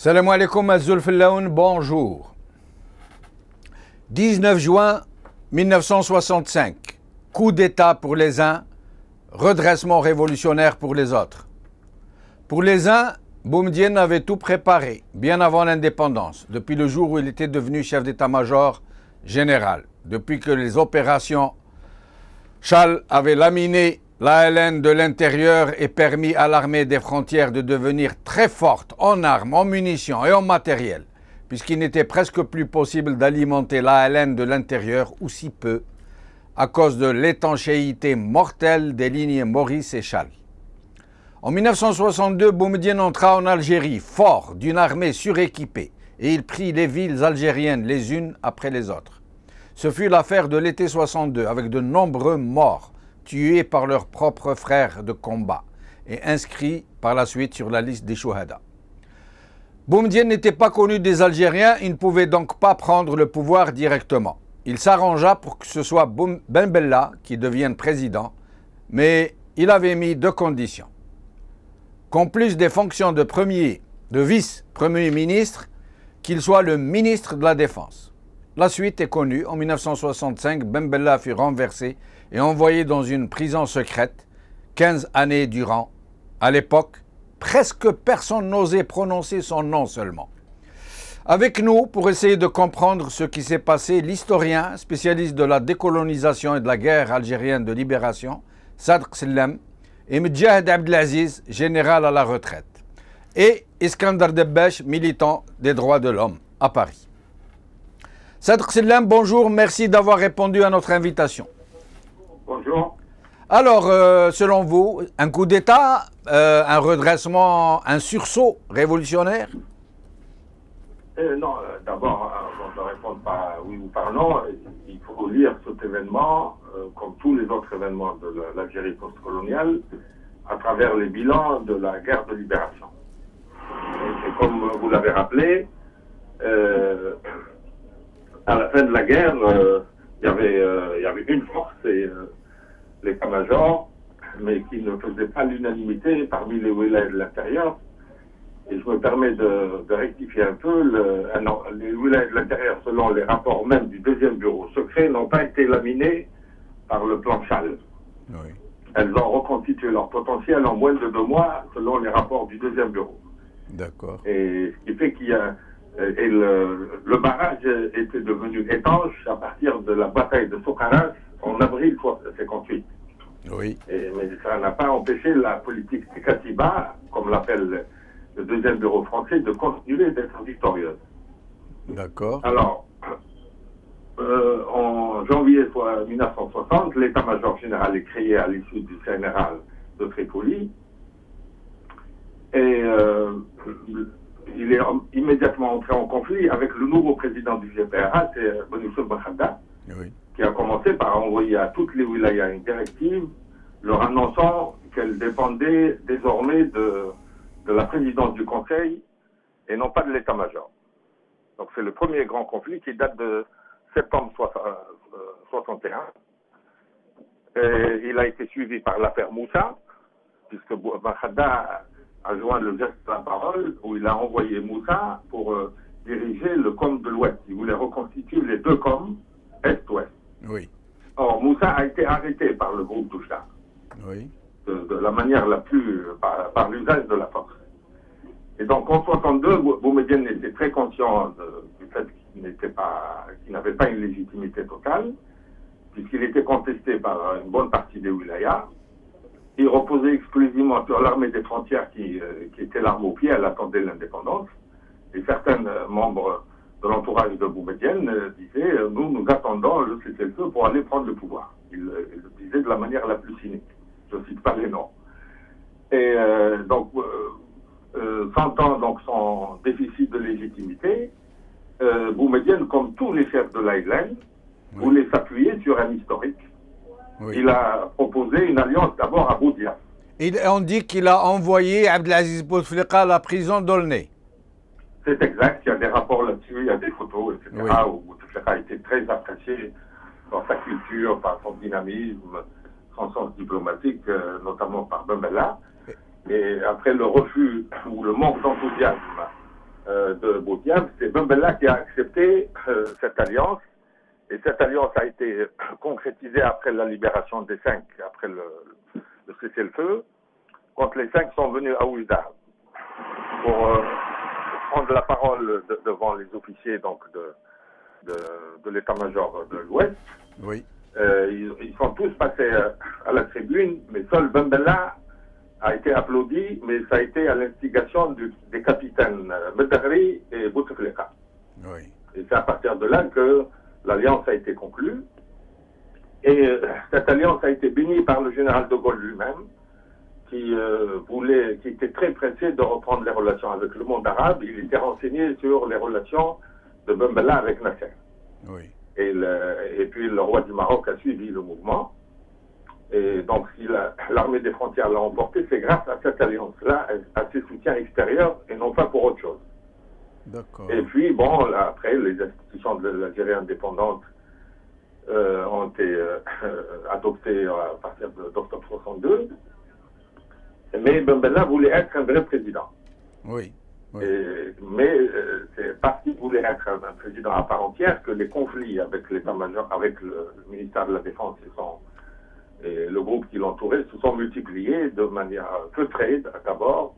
Salam alaikum Azul bonjour. 19 juin 1965, coup d'État pour les uns, redressement révolutionnaire pour les autres. Pour les uns, Boumediene avait tout préparé, bien avant l'indépendance, depuis le jour où il était devenu chef d'état-major général, depuis que les opérations Chal avaient laminé L'ALN de l'intérieur et permis à l'armée des frontières de devenir très forte en armes, en munitions et en matériel, puisqu'il n'était presque plus possible d'alimenter l'ALN de l'intérieur, ou si peu, à cause de l'étanchéité mortelle des lignes Maurice et Chal. En 1962, Boumediene entra en Algérie, fort d'une armée suréquipée, et il prit les villes algériennes les unes après les autres. Ce fut l'affaire de l'été 62, avec de nombreux morts, tués par leurs propres frères de combat et inscrits par la suite sur la liste des Chouhada. Boumediene n'était pas connu des Algériens, il ne pouvait donc pas prendre le pouvoir directement. Il s'arrangea pour que ce soit Ben Bella qui devienne président, mais il avait mis deux conditions. Qu'en plus des fonctions de premier, de vice-premier ministre, qu'il soit le ministre de la Défense. La suite est connue. En 1965, Ben Bella fut renversé et envoyé dans une prison secrète 15 années durant. À l'époque, presque personne n'osait prononcer son nom seulement. Avec nous, pour essayer de comprendre ce qui s'est passé, l'historien, spécialiste de la décolonisation et de la guerre algérienne de libération, Sadr Sillem, et Mdjahed Abdelaziz, général à la retraite, et Iskandar Debbesh, militant des droits de l'homme à Paris. Sadr Sillem, bonjour, merci d'avoir répondu à notre invitation. Bonjour. Alors, euh, selon vous, un coup d'État, euh, un redressement, un sursaut révolutionnaire? Euh, Non, d'abord, avant de répondre par oui ou par non, il faut lire cet événement, comme tous les autres événements de l'Algérie postcoloniale, à travers les bilans de la guerre de libération. Et, comme vous l'avez rappelé, à la fin de la guerre, il y avait, il y avait une force et l'état-major, mais qui ne faisait pas l'unanimité parmi les wilayas de l'intérieur. Et je me permets de, rectifier un peu, le, les wilayas de l'intérieur, selon les rapports même du deuxième bureau secret, n'ont pas été laminées par le plan Chal. Elles ont reconstitué leur potentiel en moins de deux mois, selon les rapports du deuxième bureau. D'accord. Et ce qui fait qu'il y a et le, le, barrage était devenu étanche à partir de la bataille de Sokaras en avril 1958. Oui. mais ça n'a pas empêché la politique de Katiba, comme l'appelle le deuxième bureau français, de continuer d'être victorieuse. D'accord. Alors, euh, en janvier 1960, l'état-major général est créé à l'issue du général de Tripoli. Et euh, il est immédiatement entré en conflit avec le nouveau président du GPRA, c'est Benoît Bakhada. Oui qui a commencé par envoyer à toutes les wilayas une directive leur annonçant qu'elle dépendait désormais de, la présidence du Conseil et non pas de l'état-major. Donc c'est le premier grand conflit qui date de septembre 61. Et il a été suivi par l'affaire Moussa, puisque Bakhada a joint le geste de la parole où il a envoyé Moussa pour euh, diriger le COM de l'Ouest. Il voulait reconstituer les deux COM, Est-Ouest. Oui. Or, Moussa a été arrêté par le groupe Toucha. Oui. De, la manière la plus. par, l'usage de la force. Et donc, en 62, Boumedienne était très conscient du fait qu'il n'était pas, qu'il n'avait pas une légitimité totale, puisqu'il était contesté par une bonne partie des wilayas. Il reposait exclusivement sur l'armée des frontières qui, euh, qui était l'arme au pied, elle attendait l'indépendance. Et certains euh, membres de l'entourage de Boumedienne euh, disait euh, Nous, nous attendons le cessez-le-feu pour aller prendre le pouvoir. Il, euh, le disait de la manière la plus cynique. Je ne cite pas les noms. Et donc, sentant donc son déficit de légitimité, Boumedienne, comme tous les chefs de l'Aïlène, voulait s'appuyer sur un historique. Il a proposé une alliance d'abord à Boudia. Et on dit qu'il a envoyé Abdelaziz Bouteflika à la prison d'Aulnay. C'est exact, il y a des rapports là-dessus, il y a des photos, etc., où Bouteflika a été très apprécié dans sa culture, par son dynamisme, son sens diplomatique, euh, notamment par Bembella. Et après le refus ou le manque d'enthousiasme euh, de Boutiab, c'est Bembella qui a accepté euh, cette alliance. Et cette alliance a été concrétisée après la libération des cinq, après le, le cessez-le-feu, quand les cinq sont venus à Ouida pour prendre la parole devant les officiers donc de, de, l'état-major de l'Ouest. Oui. ils, sont tous passés à la tribune, mais seul Bembella a été applaudi, mais ça a été à l'instigation des capitaines euh, Medagri et Bouteflika. Oui. Et c'est à partir de là que l'alliance a été conclue. Et euh, cette alliance a été bénie par le général de Gaulle lui-même, qui euh, voulait, qui était très pressé de reprendre les relations avec le monde arabe. Il était renseigné sur les relations de Bembella avec Nasser. Oui. Et, et puis le roi du Maroc a suivi le mouvement. Et donc, si l'armée des frontières l'a emporté, c'est grâce à cette alliance-là, à ses soutiens extérieurs, et non pas pour autre chose. D'accord. Et puis, bon, après, les institutions de l'Algérie indépendante euh, ont été euh, adoptées à partir d'octobre 62. Mais Ben Bella voulait être un vrai président. Oui. mais euh, c'est parce qu'il voulait être un, président à part entière que les conflits avec l'état-major, avec le, le, ministère de la Défense se sont et le groupe qui l'entourait se sont multipliés de manière feutrée d'abord,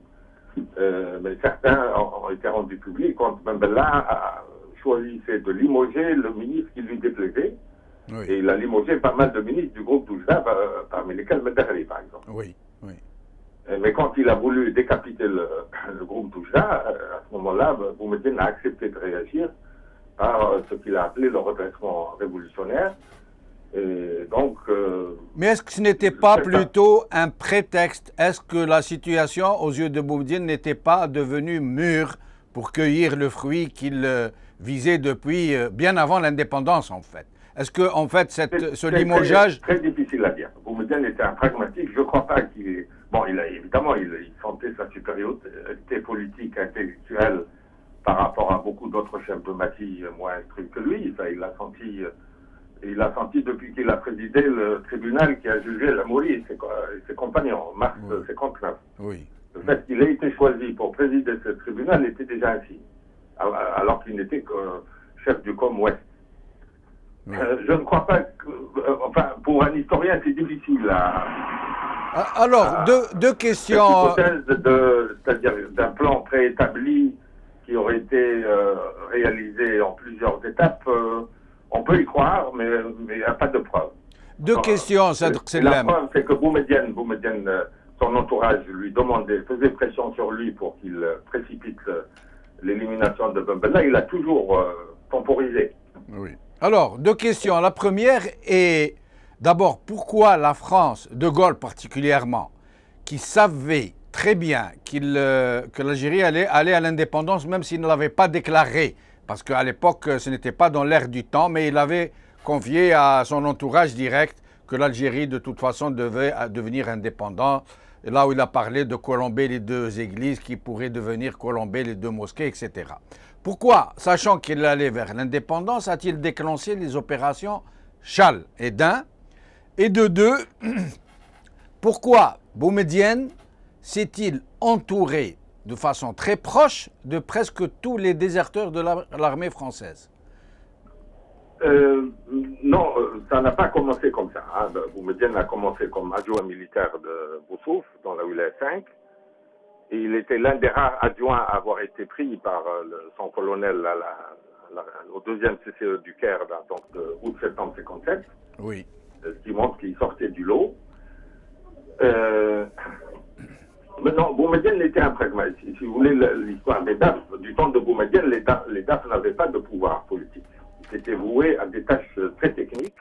euh, mais certains ont, été rendus publics quand Mbella a choisi de limoger le ministre qui lui déplaisait. Et il a limogé pas mal de ministres du groupe Doujda, euh, parmi lesquels Medari, par exemple. Oui, oui. Mais quand il a voulu décapiter le, groupe Doujda, euh, à ce moment-là, Boumediene a accepté de réagir par ce qu'il a appelé le redressement révolutionnaire. Et donc, euh, Mais est-ce que ce n'était pas plutôt un prétexte? Est-ce que la situation, aux yeux de Boumediene, n'était pas devenue mûre pour cueillir le fruit qu'il euh, visait depuis euh, bien avant l'indépendance, en fait? Est-ce que, en fait, cette, ce limogeage... Très, très, difficile à dire. Boumediene était un pragmatique. Je ne crois pas qu'il... Bon, il a, évidemment, il, il, sentait sa supériorité politique, intellectuelle par rapport à beaucoup d'autres chefs de maquis moins instruits que lui. Ça, il l'a senti il a senti depuis qu'il a présidé le tribunal qui a jugé la et ses, ses compagnons, en mars oui. 59. Oui. Le fait qu'il ait été choisi pour présider ce tribunal était déjà ainsi, alors qu'il n'était que chef du Com Ouest. Euh, je ne crois pas que. Euh, enfin, pour un historien, c'est difficile à. Ah, alors, deux, deux, questions. c'est-à-dire d'un plan préétabli qui aurait été euh, réalisé en plusieurs étapes. On peut y croire, mais il n'y a pas de preuve. Deux questions, c'est La preuve, c'est que Boumedienne, Boumedienne, euh, son entourage lui demandait, faisait pression sur lui pour qu'il euh, précipite euh, l'élimination de Là, Il a toujours temporisé. Oui. Alors, deux questions. La première est d'abord pourquoi la France, De Gaulle particulièrement, qui savait très bien qu'il, que l'Algérie allait aller à l'indépendance, même s'il ne l'avait pas déclaré, parce qu'à l'époque, ce n'était pas dans l'air du temps, mais il avait confié à son entourage direct que l'Algérie, de toute façon, devait devenir indépendante. Là où il a parlé de colomber les deux églises qui pourraient devenir colomber les deux mosquées, etc. Pourquoi, sachant qu'il allait vers l'indépendance, a-t-il déclenché les opérations Chal et d'un Et de deux, pourquoi Boumedienne s'est-il entouré de façon très proche de presque tous les déserteurs de l'armée française? Euh, Non, euh, ça n'a pas commencé comme ça. Hein. Boumedienne a commencé comme adjoint militaire de Boussouf, dans la wilaya 5. Et il était l'un des rares adjoints à avoir été pris par euh, son colonel au deuxième CCE du Caire, donc de août-septembre 57. Oui. Ce qui montre qu'il sortait du lot. Euh, mais non, Boumedienne était un pragmatique. Si vous voulez l'histoire des DAF, du temps de Boumedienne, les DAF, n'avaient pas de pouvoir politique. Ils étaient voués à des tâches très techniques.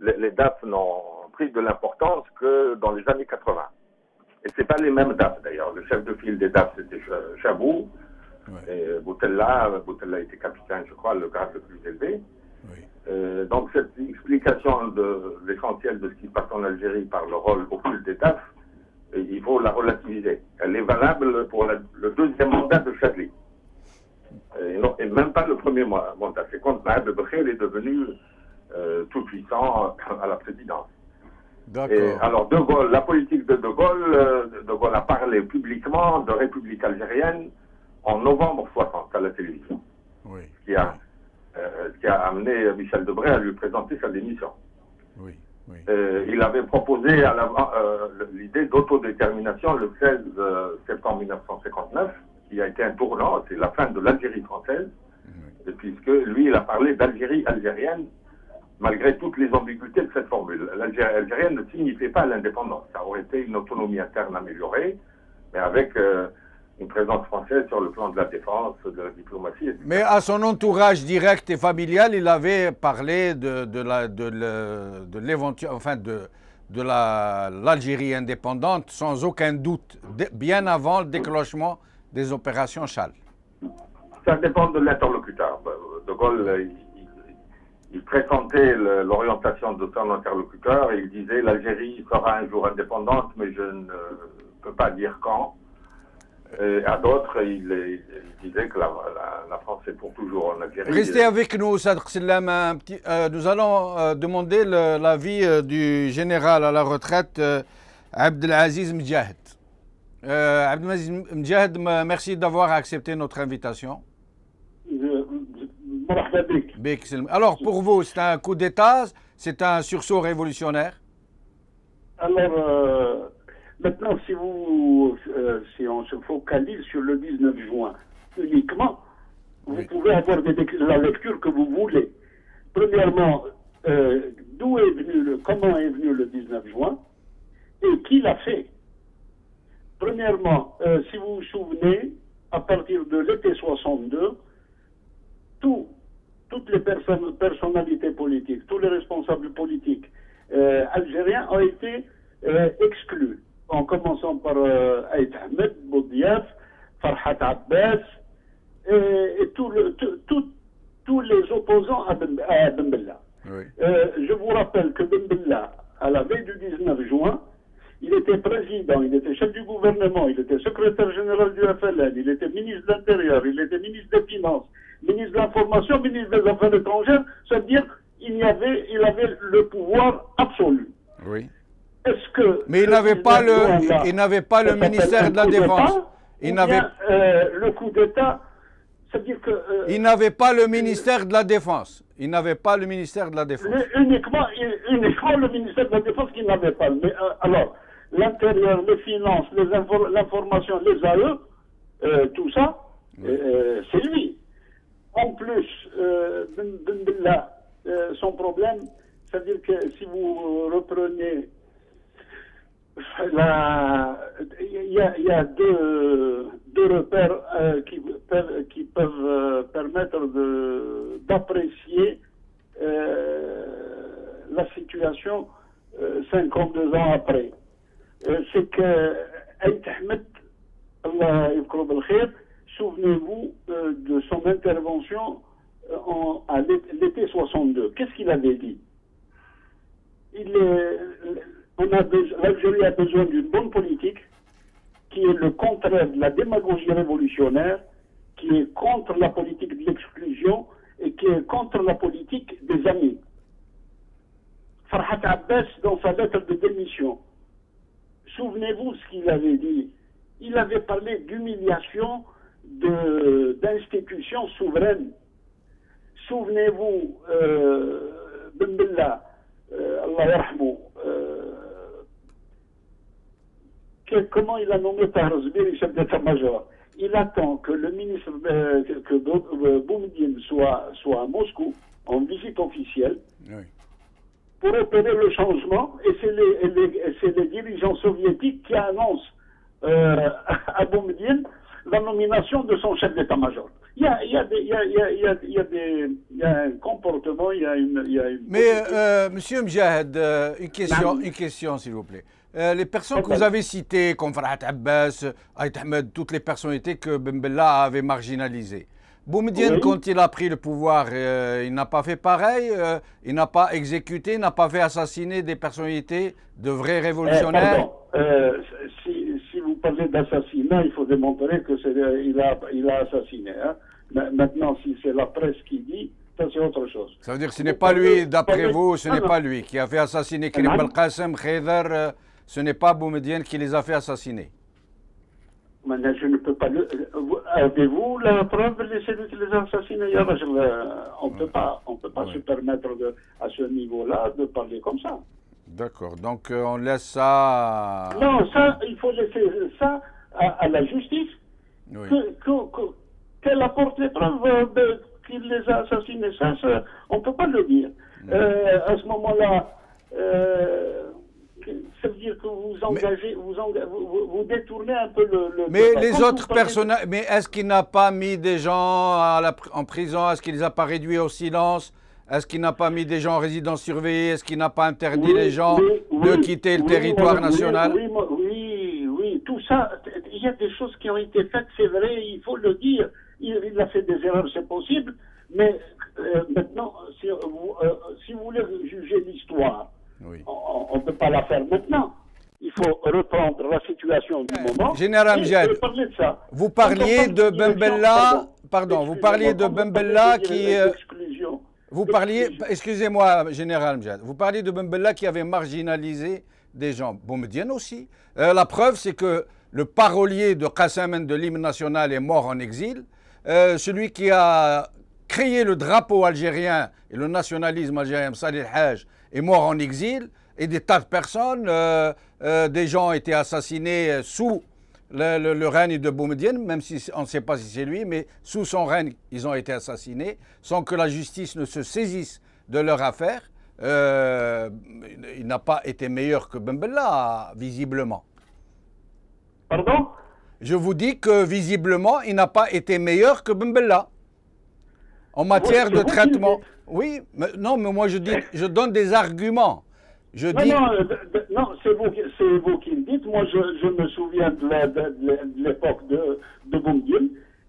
Les, DAF n'ont pris de l'importance que dans les années 80. Et c'est pas les mêmes DAF d'ailleurs. Le chef de file des DAF, c'était Chabou. Et Boutella, Boutella était capitaine, je crois, le grade le plus élevé. Euh, donc cette explication de l'essentiel de ce qui se passe en Algérie par le rôle occulte des DAF, il faut la relativiser. Elle est valable pour le deuxième mandat de Chadli. Et, même pas le premier mandat. C'est quand Mahmoud Bekher est devenu euh, tout puissant à la présidence. Et alors, De Gaulle, la politique de De Gaulle, euh, De Gaulle a parlé publiquement de République algérienne en novembre 60 à la télévision. Oui. Qui a, euh, qui a amené Michel Debré à lui présenter sa démission. Oui. oui. Euh, il avait proposé à l'avant euh, l'idée d'autodétermination le 16 euh, septembre 1959, qui a été un tournant, c'est la fin de l'Algérie française, puisque lui, il a parlé d'Algérie algérienne, malgré toutes les ambiguïtés de cette formule. L'Algérie algérienne ne signifiait pas l'indépendance, ça aurait été une autonomie interne améliorée, mais avec une présence française sur le plan de la défense, de la diplomatie. etc. Mais à son entourage direct et familial, il avait parlé de, de la, de, enfin de, de la, l'Algérie indépendante sans aucun doute, bien avant le déclenchement des opérations Chal. Ça dépend de l'interlocuteur. De Gaulle, euh, il, il- présentait l'orientation de son interlocuteur et il disait l'Algérie sera un jour indépendante, mais je ne peux pas dire quand. Et à d'autres, il, disait que la, France est pour toujours en Algérie. Restez avec nous, Sadr Sillam. Euh, nous allons euh, demander l'avis euh, du général à la retraite, euh, Abdelaziz Mdjahed. Abdelaziz Mdjahed, merci d'avoir accepté notre invitation. Alors, pour vous, c'est un coup d'État, c'est un sursaut révolutionnaire? Alors maintenant, si, vous, euh, si on se focalise sur le 19 juin uniquement, vous Oui. pouvez avoir des la lecture que vous voulez. Premièrement, euh, d'où est venu le, comment est venu le 19 juin et qui l'a fait? Premièrement, euh, si vous vous souvenez, à partir de l'été 62, tout- toutes les personnes, personnalités politiques, tous les responsables politiques euh, algériens ont été euh, exclus, en commençant par euh, Aït Ahmed, Boudiaf, Farhat Abbas, et, le- tous les opposants à Ben, à Ben Bella. Oui. Euh, je vous rappelle que Ben Bella, à la veille du 19 juin, il était président, il était chef du gouvernement, il était secrétaire général du FLN, il était ministre de l'Intérieur, il était ministre des Finances, ministre de l'Information, ministre des Affaires étrangères, c'est-à-dire il y avait, il avait le pouvoir absolu. Oui. Est-ce que Mais il n'avait pas 19 le, il n'avait pas le ministère de la Défense. ou Il n'avait, euh, le coup d'État, c'est-à-dire que euh, il n'avait pas le ministère de la Défense. Il n'avait pas le ministère de la Défense. Le- uniquement, uniquement le ministère de la Défense qui n'avait pas. Mais, euh, alors, l'intérieur, les finances, les infor- l'information, les AE, euh, tout ça, euh, c'est lui. En plus, euh, Ben Ben euh, son problème, c'est-à-dire que si vous reprenez il y a, deux, repères euh, qui peuvent, euh, permettre d'apprécier euh, la situation euh, 52 ans après. C'est que Aït Ahmed, Allah souvenez-vous de son intervention en, à l'é- l'été 62. Qu'est-ce qu'il avait dit? Il l'Algérie a besoin d'une bonne politique qui est le contraire de la démagogie révolutionnaire, qui est contre la politique de l'exclusion et qui est contre la politique des amis. Farhat Abbas, dans sa lettre de démission, souvenez-vous ce qu'il avait dit. Il avait parlé d'humiliation d'institutions souveraines. Souvenez-vous, euh, Ben Bella, euh, Allah yarhamou, euh, que- comment il a nommé Tahar Zbiri chef d'état-major? Il attend que le ministre, euh, que, euh, Boumediene soit, soit à Moscou en visite officielle Oui. pour opérer le changement et c'est les, dirigeants soviétiques qui annoncent euh, à Boumediene la nomination de son chef d'état-major. Il y a, il y, a des- il y, a, il y, a, il y, a, il y, a des- il y a un comportement, il y a une... il y a une Mais, politique. euh, monsieur Mjahed, euh, une question, Naam. une question, s'il vous plaît. Euh, les personnes que vous avez citées, comme Farhat Abbas, Aït Ahmed, toutes les personnalités que Ben Bella avait marginalisées. Boumediene, Oui. quand il a pris le pouvoir, euh, il n'a pas fait pareil, euh, il n'a pas exécuté, il n'a pas fait assassiner des personnalités de vrais Eh, révolutionnaires. si, si vous parlez d'assassinat, il faut démontrer que c'est il a, il a assassiné. hein. Ma- Maintenant, si c'est la presse qui dit, ça c'est autre chose. Ça veut dire que ce n'est pas lui, d'après vous, ce Ah n'est pas lui qui a fait assassiner Karim. Belkacem, Khayder, euh, ce n'est pas Boumediene qui les a fait assassiner. Maintenant, je ne peux pas le. euh, vous- avez-vous la preuve de celui qui les a assassinés? On ne peut pas, on peut pas se permettre de, à ce niveau-là de parler comme ça. D'accord. Donc on laisse ça. Non, ça, il faut laisser ça à, la justice. Qu'elle apporte les preuves qu'il les a assassinés. Ça, on ne peut pas le dire. à ce moment-là, ça veut dire que vous engagez, vous, vous, détournez un peu le. mais les autres personnages, mais est-ce qu'il n'a pas mis des gens à la, en prison? Est-ce qu'il les a pas réduits au silence? Est-ce qu'il n'a pas mis des gens en résidence surveillée? Est-ce qu'il n'a pas interdit les gens de quitter le territoire national? oui, oui, tout ça. Il y a des choses qui ont été faites, c'est vrai, il faut le dire. Il, a fait des erreurs, c'est possible, mais euh, maintenant, si, euh, si vous voulez juger l'histoire on ne peut pas la faire maintenant. Il faut reprendre la situation du moment. Général Mjad, vous parliez de Bembella, pardon, vous parliez de Bembella qui... Euh, vous parliez, excusez-moi, Général Mjad, vous parliez de Bembella qui avait marginalisé des gens. Boumedienne aussi. Euh, la preuve, c'est que le parolier de Qasem de l'hymne national est mort en exil. Euh, celui qui a créé le drapeau algérien et le nationalisme algérien, Salih Haj, est mort en exil et des tas de personnes, euh, euh, des gens ont été assassinés sous le, règne de Boumedienne, même si on ne sait pas si c'est lui, mais sous son règne, ils ont été assassinés sans que la justice ne se saisisse de leur affaire. Euh, il n'a pas été meilleur que Bembella, visiblement. Pardon? Je vous dis que visiblement, il n'a pas été meilleur que Bembella en matière de traitement. Oui, mais, non, mais moi je dis, je donne des arguments. Je non, dis... non, non c'est vous, vous, qui le dites. Moi, je, je me souviens de l'époque de, de.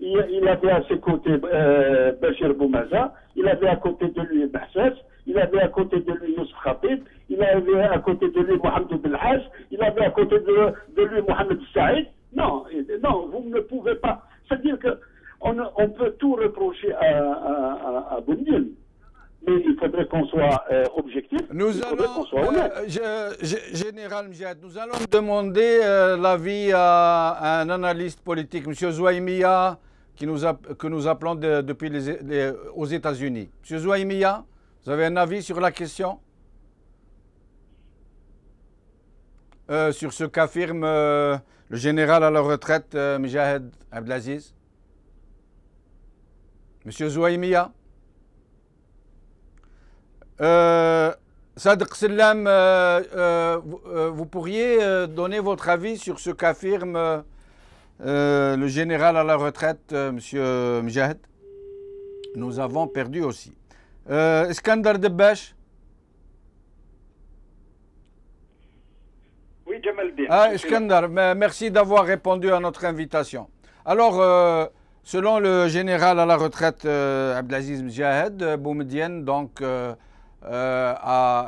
Il, il, avait à ses côtés euh, Bachir Boumaza, il avait à côté de lui Bassas, il avait à côté de lui Youssef Khatib, il avait à côté de lui Mohamed Belhaj, il avait à côté de, de lui Mohamed Saïd. Non, non, vous ne pouvez pas. C'est-à-dire que on, on, peut tout reprocher à, à, mais il faudrait qu'on soit euh, objectif. Nous il allons, soit honnête. Euh, Général Mjad, nous allons demander euh, l'avis à, un analyste politique, M. Zouaïmia, qui nous a, que nous appelons depuis les, aux États-Unis. M. Zouaïmia, vous avez un avis sur la question? Sur ce qu'affirme le général à la retraite, Mjahed Abdelaziz M. Zouaïmia euh, Selam, euh, euh, vous pourriez donner votre avis sur ce qu'affirme le général à la retraite, M. Mjahed Nous avons perdu aussi. Iskandar Debesh Oui, Jamal Ah, Iskandar, merci d'avoir répondu à notre invitation. Alors, selon le général à la retraite Abdelaziz Mjahed, Boumedienne, donc euh,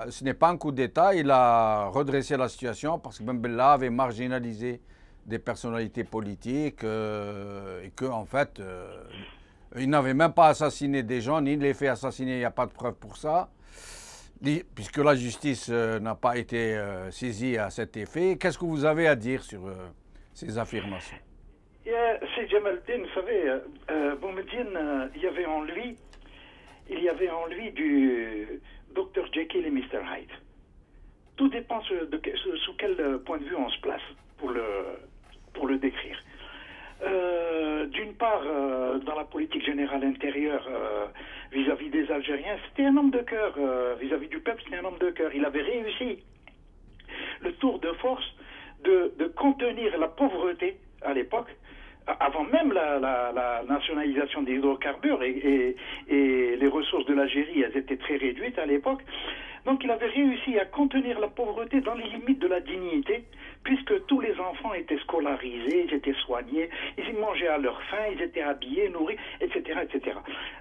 ce n'est pas un coup d'État, il a redressé la situation parce que Bembella avait marginalisé des personnalités politiques euh, et qu'en en fait, euh, il n'avait même pas assassiné des gens, ni les fait assassiner, il n'y a pas de preuve pour ça, puisque la justice n'a pas été saisie à cet effet. Qu'est-ce que vous avez à dire sur ces affirmations? C'est Jamaldin, vous savez, Boumediene, il y avait en lui il y avait en lui du, Dr Jekyll et Mr Hyde. Tout dépend sous quel euh, point de vue on se place pour le, pour le décrire. Euh, d'une part, euh, dans la politique générale intérieure vis-à-vis des Algériens, c'était un homme de cœur. vis-à-vis du peuple, c'était un homme de cœur. Il avait réussi le tour de force de contenir la pauvreté à l'époque avant même la, nationalisation des hydrocarbures et, les ressources de l'Algérie, elles étaient très réduites à l'époque. Donc il avait réussi à contenir la pauvreté dans les limites de la dignité, puisque tous les enfants étaient scolarisés, ils étaient soignés, ils mangeaient à leur faim, ils étaient habillés, nourris, etc. etc.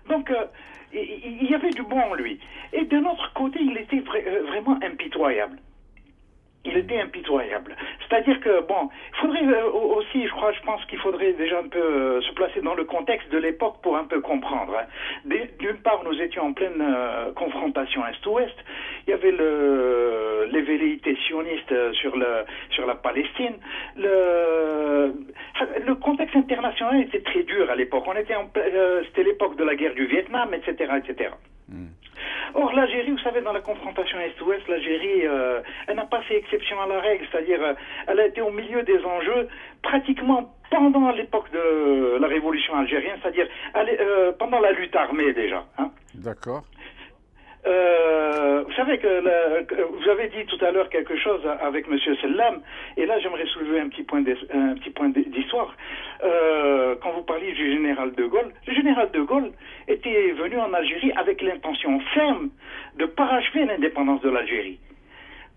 Donc euh, il y avait du bon en lui. Et d'un autre côté, il était euh, vraiment impitoyable il était impitoyable. C'est-à-dire que, bon, il faudrait euh, aussi, je crois, je pense qu'il faudrait déjà un peu euh, se placer dans le contexte de l'époque pour un peu comprendre. Hein. D'une part, nous étions en pleine euh, confrontation Est-Ouest. Il y avait le, les velléités sionistes sur, le, sur la Palestine. Le, le contexte international était très dur à l'époque. On était euh, c'était l'époque de la guerre du Vietnam, etc., etc. Or, l'Algérie, vous savez, dans la confrontation Est-Ouest, l'Algérie, euh, elle n'a pas fait exception à la règle, c'est-à-dire, euh, elle a été au milieu des enjeux pratiquement pendant l'époque de la révolution algérienne, c'est-à-dire euh, pendant la lutte armée déjà. Hein. D'accord. Euh, vous savez que, vous avez dit tout à l'heure quelque chose avec Monsieur Sellam, et là j'aimerais soulever un petit point un petit point d'histoire. Euh, quand vous parliez du général de Gaulle, le général de Gaulle était venu en Algérie avec l'intention ferme de parachever l'indépendance de l'Algérie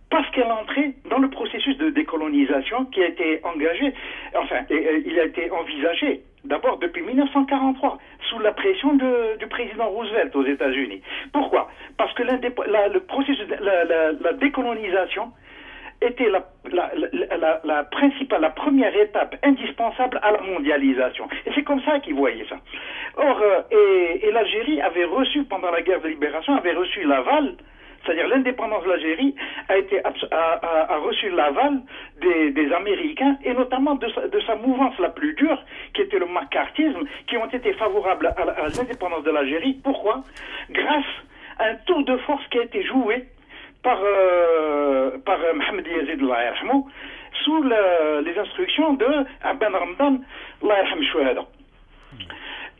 parce qu'elle entrait dans le processus de décolonisation qui a été engagé, enfin, il a été envisagé d'abord depuis 1943, sous la pression du président Roosevelt aux États-Unis. Pourquoi? Parce que le processus, la, la, décolonisation était la, principale, la première étape indispensable à la mondialisation. Et c'est comme ça qu'ils voyaient ça. Or, euh, et l'Algérie avait reçu, pendant la guerre de libération, avait reçu l'aval c'est-à-dire l'indépendance de l'Algérie a, été, a, reçu l'aval des, Américains et notamment de sa, mouvance la plus dure, qui était le macartisme, qui ont été favorables à, l'indépendance de l'Algérie. Pourquoi? Grâce à un tour de force qui a été joué par, euh, par euh, Mohamed Yazid sous les instructions de Abban Ramdan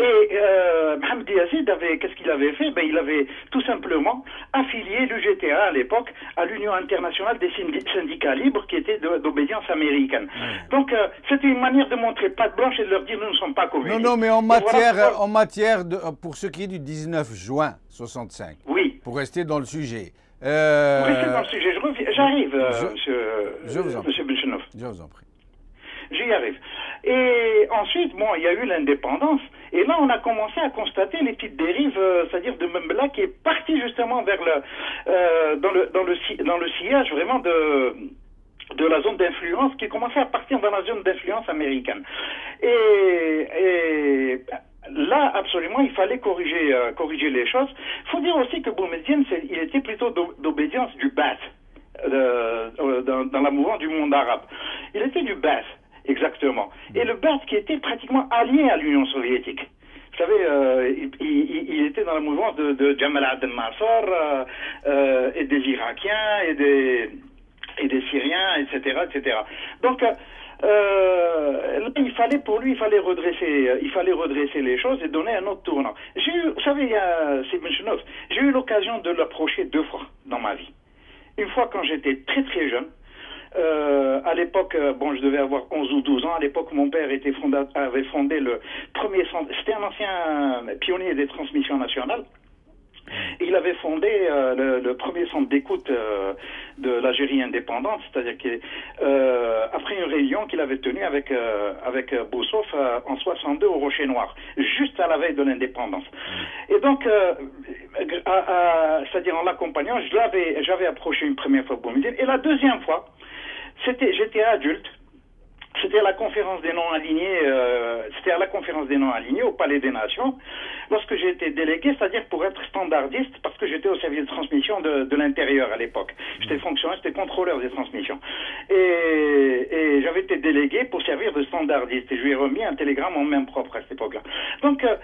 et euh, Mohamed Yazid avait, qu'est-ce qu'il avait fait? Ben, Il avait tout simplement affilié l'UGTA à l'époque à l'Union internationale des syndicats libres qui était d'obédience américaine. Donc euh, c'était une manière de montrer patte blanche et de leur dire nous ne sommes pas communistes. Non, non, mais en matière, en matière de, pour ce qui est du 19 juin 65, oui. pour rester dans le sujet. Euh... Pour rester dans le sujet, j'arrive, euh, monsieur, je vous en monsieur Je vous en prie. J'y arrive. Et ensuite, bon, il y a eu l'indépendance. Et là, on a commencé à constater les petites dérives, euh, c'est-à-dire de Mbela qui est parti justement vers le, euh, dans le, dans le, dans le sillage vraiment de, de la zone d'influence, qui commençait à partir dans la zone d'influence américaine. Et, et là, absolument, il fallait corriger, euh, corriger les choses. Il faut dire aussi que Boumediene, il était plutôt d'obédience du Ba'ath, dans, dans la mouvement du monde arabe. Il était du Ba'ath. Exactement. Et le Ba'ath qui était pratiquement allié à l'Union soviétique. Vous savez, euh, il, était dans la mouvement de, de Jamal Abdel Nasser euh, euh, et des Irakiens et des et des Syriens, etc., etc. Donc euh, là, il fallait pour lui, il fallait redresser, il fallait redresser les choses et donner un autre tournant. J'ai eu, vous savez, il y a j'ai eu l'occasion de l'approcher deux fois dans ma vie. Une fois quand j'étais très très jeune, euh, à l'époque, euh, bon, je devais avoir 11 ou 12 ans. À l'époque, mon père était avait fondé le premier centre. C'était un ancien pionnier des transmissions nationales. Il avait fondé euh, le, premier centre d'écoute euh, de l'Algérie indépendante, c'est-à-dire qu'après une réunion qu'il avait tenue avec avec Boussouf en 62 au Rocher Noir, juste à la veille de l'indépendance. Et donc, c'est-à-dire en l'accompagnant, je j'avais approché une première fois Boumediene, et la deuxième fois, c'était, j'étais adulte. C'était à la conférence des non alignés, euh, c'était à la conférence des non alignés au Palais des Nations, lorsque j'ai été délégué, c'est-à-dire pour être standardiste, parce que j'étais au service de transmission de, de l'intérieur à l'époque. J'étais fonctionnaire, j'étais contrôleur des transmissions. Et, et j'avais été délégué pour servir de standardiste. Et je lui ai remis un télégramme en main propre à cette époque-là. Donc, euh,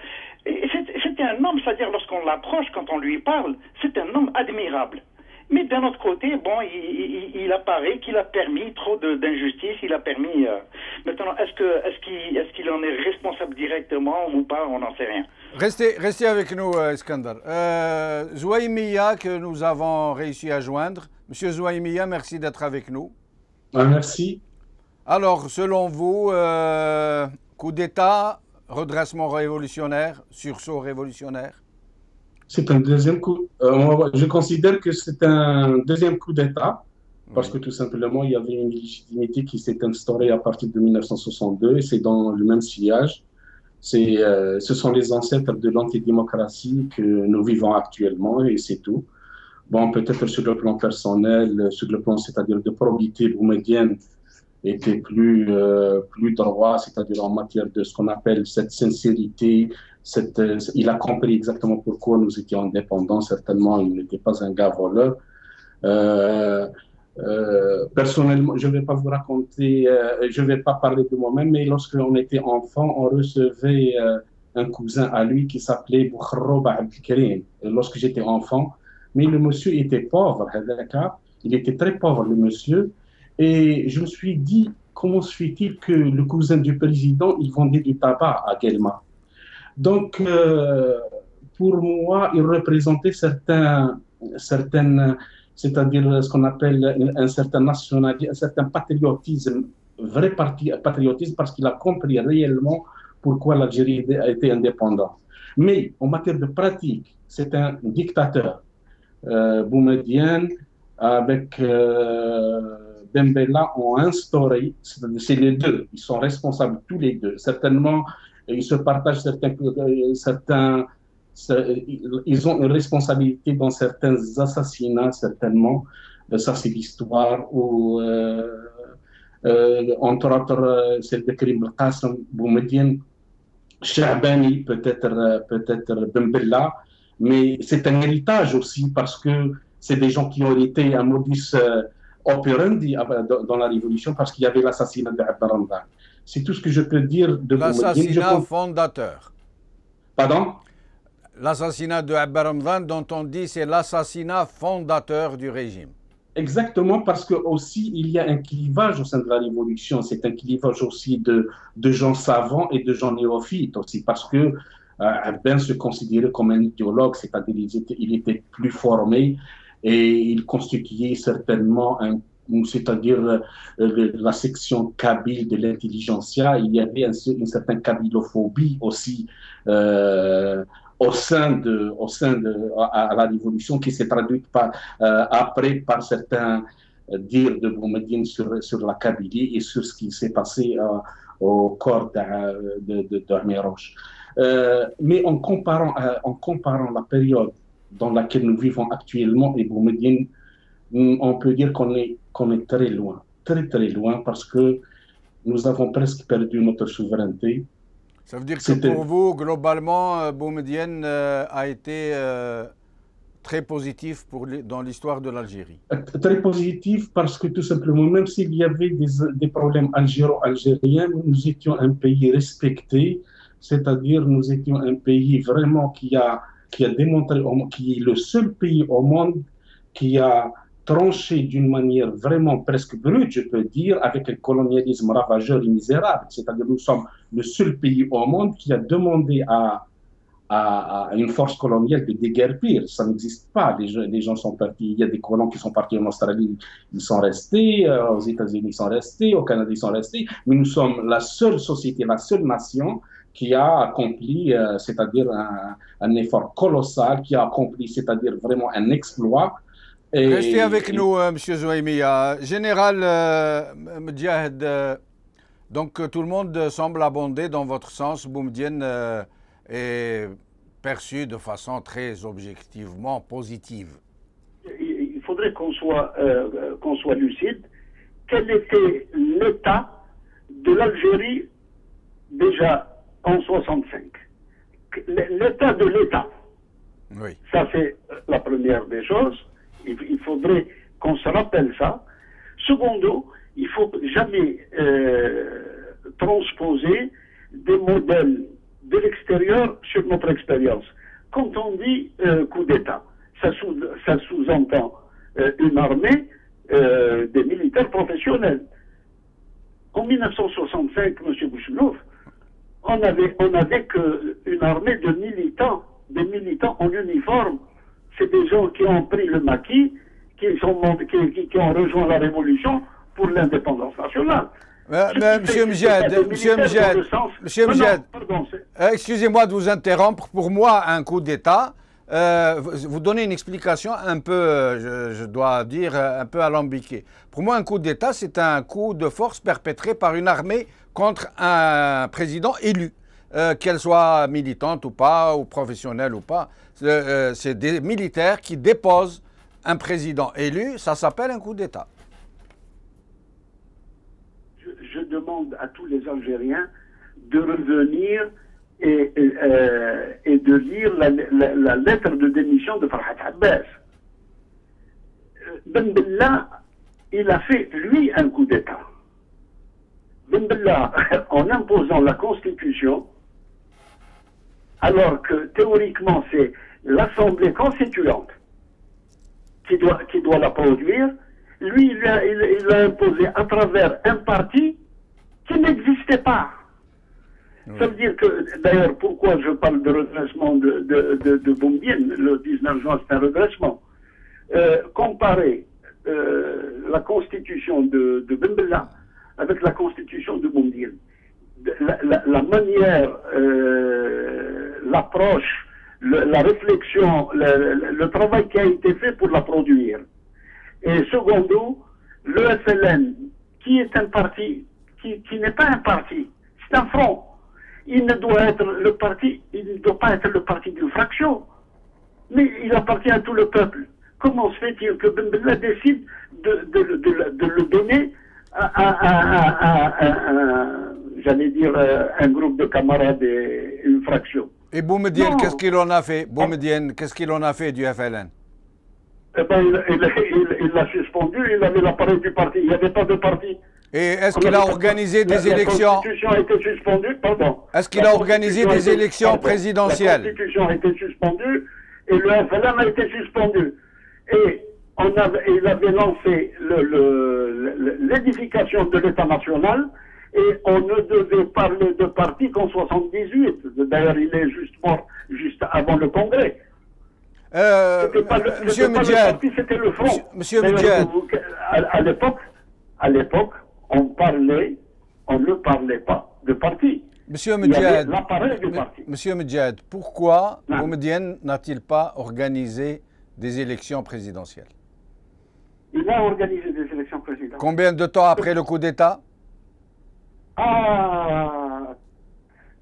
c'était un homme, c'est-à-dire lorsqu'on l'approche, quand on lui parle, c'est un homme admirable. Mais d'un autre côté, bon, il, apparaît qu'il a permis trop d'injustice, il a permis. Euh, maintenant, est-ce que est-ce qu'il est, qu'il en est responsable directement ou pas On n'en sait rien. Restez, restez avec nous, euh, Iskandar. Euh, Zouaïmiya, que nous avons réussi à joindre. Monsieur Zouaïmiya, merci d'être avec nous. Ah, merci. Alors, selon vous, euh, coup d'État, redressement révolutionnaire, sursaut révolutionnaire? C'est un deuxième coup. Euh, je considère que c'est un deuxième coup d'État parce que tout simplement, il y avait une légitimité qui s'est instaurée à partir de 1962 et c'est dans le même sillage. C'est, euh, ce sont les ancêtres de l'antidémocratie que nous vivons actuellement et c'est tout. Bon, peut-être sur le plan personnel, sur le plan, c'est-à-dire de probité boumédienne, était plus, euh, plus droit, c'est-à-dire en matière de ce qu'on appelle cette sincérité, il a compris exactement pourquoi nous étions indépendants. Certainement, il n'était pas un gars voleur. personnellement, je ne vais pas vous raconter, je ne vais pas parler de moi-même, mais lorsqu'on était enfant, on recevait un cousin à lui qui s'appelait Boukhroba Abdelkarim, lorsque j'étais enfant. Mais le monsieur était pauvre, il était très pauvre, le monsieur. Et je me suis dit, comment se fait-il que le cousin du président, il vendait du tabac à Guelma? Donc, euh, pour moi, il représentait certains, certaines, c'est-à-dire ce qu'on appelle un certain nationalisme, un certain patriotisme, vrai patriotisme, parce qu'il a compris réellement pourquoi l'Algérie a été indépendante. Mais en matière de pratique, c'est un dictateur. Euh, Boumedienne, avec euh, Dembella, ont instauré, c'est les deux, ils sont responsables tous les deux. Certainement, ils se partagent certains, euh, certains ils ont une responsabilité dans certains assassinats, certainement. Euh, ça, c'est l'histoire où, euh, euh, entre autres, c'est de Karim Qassem, Boumedienne, Shabani, peut-être peut-être Bembella, mais c'est un héritage aussi parce que c'est des gens qui ont été un modus euh, operandi dans la révolution parce qu'il y avait l'assassinat de Ramdan. C'est tout ce que je peux dire de L'assassinat fondateur. Pardon? L'assassinat de Ramdan dont on dit c'est l'assassinat fondateur du régime. Exactement, parce que aussi il y a un clivage au sein de la révolution. C'est un clivage aussi de, de gens savants et de gens néophytes aussi, parce que euh, se considérait comme un idéologue, c'est-à-dire il était, plus formé et il constituait certainement c'est-à-dire euh, la section kabyle de l'intelligentsia, il y avait une certaine kabylophobie aussi euh, au sein de, au sein de à, la révolution qui s'est traduite par, euh, après par certains dires de Boumediene sur, sur la Kabylie et sur ce qui s'est passé au corps de, de, de, mais en comparant, en comparant la période dans laquelle nous vivons actuellement et Boumediene, on peut dire qu'on est, qu'on est très loin, très très loin parce que nous avons presque perdu notre souveraineté. Ça veut dire que pour vous, globalement, euh, Boumedienne euh, a été euh, très positif pour dans l'histoire de l'Algérie Très positif parce que tout simplement, même s'il y avait des, des problèmes algéro-algériens, nous étions un pays respecté, c'est-à-dire nous étions un pays vraiment qui a, qui a démontré, qui est le seul pays au monde qui a tranché d'une manière vraiment presque brute, je peux dire, avec un colonialisme ravageur et misérable. C'est-à-dire nous sommes le seul pays au monde qui a demandé à, à, une force coloniale de déguerpir. Ça n'existe pas. Les, gens sont partis. Il y a des colons qui sont partis en Australie, ils sont restés. Euh, aux États-Unis, ils sont restés. Au Canada, ils sont restés. Mais nous sommes la seule société, la seule nation qui a accompli, euh, c'est-à-dire un, un, effort colossal, qui a accompli, c'est-à-dire vraiment un exploit Restez avec nous, euh, Monsieur Zouaimia. Général euh, Mdjahed, euh, donc tout le monde semble abonder dans votre sens. Boumdienne est perçu de façon très objectivement positive. Il faudrait qu'on soit, qu'on soit lucide. Quel était l'état de l'Algérie déjà en 65 L'état de l'État. Oui. Ça, c'est la première des choses. Il, faudrait qu'on se rappelle ça. Secondo, il faut jamais euh, transposer des modèles de l'extérieur sur notre expérience. Quand on dit euh, coup d'État, ça, sous-entend euh, une armée des militaires professionnels. En 1965, M. Bouchenouf, on avait, on avait armée de militants, des militants en uniforme c'est des gens qui ont pris le maquis, qui, sont, qui, ont rejoint la révolution pour l'indépendance nationale. monsieur Mjed, monsieur Mjed, monsieur Mjed, excusez-moi de vous interrompre. Pour moi, un coup d'État, euh, vous donnez une explication un peu, euh, je, dois dire, un peu alambiquée. Pour moi, un coup d'État, c'est un coup de force perpétré par une armée contre un président élu. Euh, qu'elle soit militante ou pas, ou professionnelle ou pas. Euh, c'est des militaires qui déposent un président élu, ça s'appelle un coup d'État. Je, demande à tous les Algériens de revenir et, euh, de lire la, lettre de démission de Farhat Abbas. Ben Bella, il a fait, lui, un coup d'État. Ben Bella, en imposant la Constitution, alors que théoriquement c'est l'Assemblée constituante qui doit, qui doit la produire, lui, il l'a il, il l'a imposé à travers un parti qui n'existait pas. Ça veut dire que, d'ailleurs, pourquoi je parle de redressement de, de, de, le 19 juin, c'est un redressement. Euh, comparer euh, la constitution de, de avec la constitution Boumedienne. De- La, manière, euh, l'approche, la réflexion, le, travail qui a été fait pour la produire. Et secondo, le FLN, qui est un parti, qui, n'est pas un parti, c'est un front. Il ne doit être le parti, il ne doit pas être le parti d'une fraction, mais il appartient à tout le peuple. Comment se fait-il que Ben décide de, le donner j'allais dire, euh, un groupe de camarades et une fraction Et Boumedienne, qu'est-ce qu'il en a fait Boumedienne, qu'est-ce qu'il en a fait du FLN Eh ben, il l'a suspendu, il avait l'appareil du parti. Il n'y avait pas de parti. Et est-ce qu'il a organisé la- des la élections? Constitution a été suspendue, pardon. Est-ce qu'il La a organisé des élections présidentielles La Constitution a été suspendue et le FLM a été suspendu. Et on avait, il avait lancé le- le- le- l'édification de l'État national et on ne devait parler de parti qu'en 78. D'ailleurs, il est juste mort juste avant le Congrès. Euh, pas le, Monsieur c'était le Medjed, parti, c'était le front. Monsieur- vous- à, l'époque, à l'époque, on parlait, on ne parlait pas de parti. Monsieur Il y avait Medjed, l'appareil du M- parti. Monsieur Medjed, pourquoi. Boumedienne n'a-t-il pas organisé des élections présidentielles? Il a organisé des élections présidentielles. Combien de temps après le coup d'État? Ah,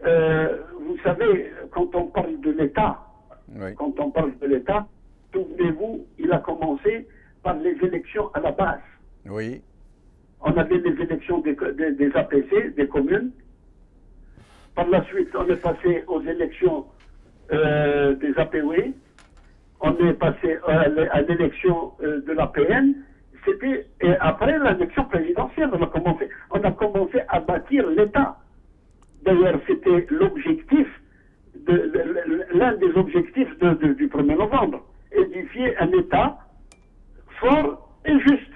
euh, vous savez, quand on parle de l'État, Oui. quand on parle de l'État, souvenez-vous, il a commencé par les élections à la base. Oui. On avait les élections des, des- des APC, des communes. Par la suite, on est passé aux élections euh, des APW. On est passé à l'élection euh, de l'APN. C'était et après l'élection présidentielle, on a commencé, on a commencé à bâtir l'État. D'ailleurs, c'était l'objectif, de- l'un des objectifs du 1er novembre, édifier un État fort et juste.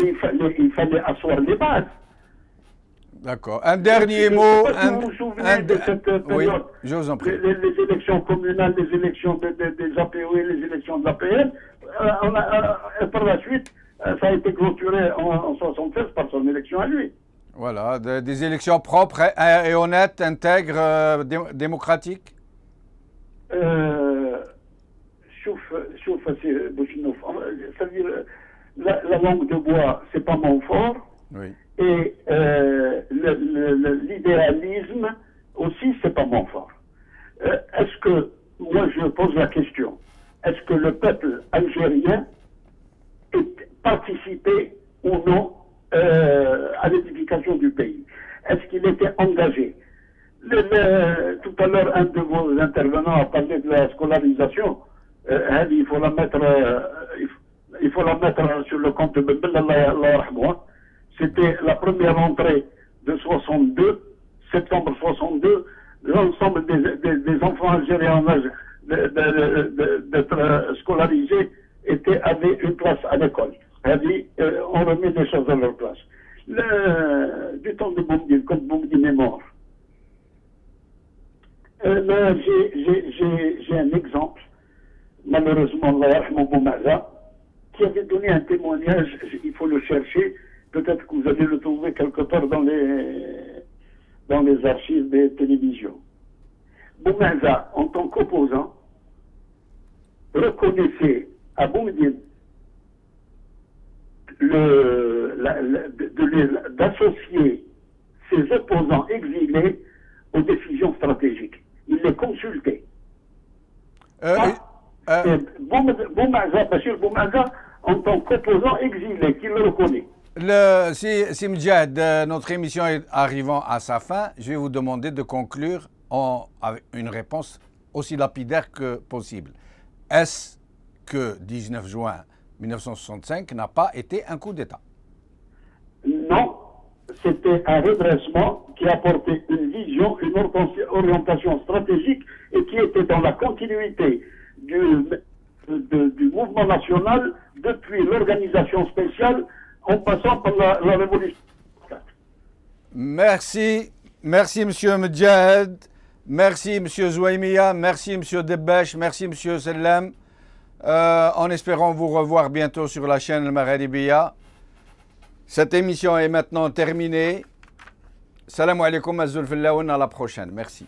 Il fallait, il fallait asseoir les bases. D'accord. Un dernier mot. Vous vous souvenez de cette période je vous en prie. Les, élections communales, les élections des APO et les élections de l'APL. Euh, euh par la suite, euh, ça a été clôturé en, en 76 par son élection à lui. Voilà, des, élections propres et, honnêtes, intègres, euh, démocratiques? Euh, Sauf, sauf euh, c'est-à-dire, la, langue de bois, c'est pas mon fort. Oui. Et euh, l'idéalisme aussi, c'est pas mon fort. Euh, est-ce que, moi je pose la question, est-ce que le peuple algérien est participé ou non euh, à l'édification du pays? Est-ce qu'il était engagé? Tout à l'heure, un de vos intervenants a parlé de la scolarisation. il faut la mettre il faut la mettre sur le compte de Allah, Allah c'était la première entrée de 62, septembre 62. L'ensemble des, enfants algériens en âge d'être euh, scolarisés avaient une place à l'école. Euh, on remet des choses à leur place. Du temps de Boumdine, quand Boumdine est mort, euh, là, j'ai un exemple, malheureusement, Boumazza, qui avait donné un témoignage, il faut le chercher, peut-être que vous allez le trouver quelque part dans les, dans les archives des télévisions. Boumaza, en tant qu'opposant, reconnaissait à les- d'associer ses opposants exilés aux décisions stratégiques. Il les consultait. Euh, Ah. euh, Boumaza, Bachir Boumaza, en tant qu'opposant exilé, qui le reconnaît. Le, si, euh, notre émission est arrivant à sa fin, je vais vous demander de conclure en, avec une réponse aussi lapidaire que possible. Est-ce que 19 juin 1965 n'a pas été un coup d'État? Non, c'était un redressement qui apportait une vision, une orientation stratégique et qui était dans la continuité du mouvement national depuis l'organisation spéciale en passant par la, révolution. Merci, merci Monsieur Mdjahed, merci Monsieur Zouaimia, merci Monsieur Debesh, merci Monsieur Sellem. Euh, en espérant vous revoir bientôt sur la chaîne El Magharibiya. Cette émission est maintenant terminée. Salam alaikum, à la prochaine. Merci.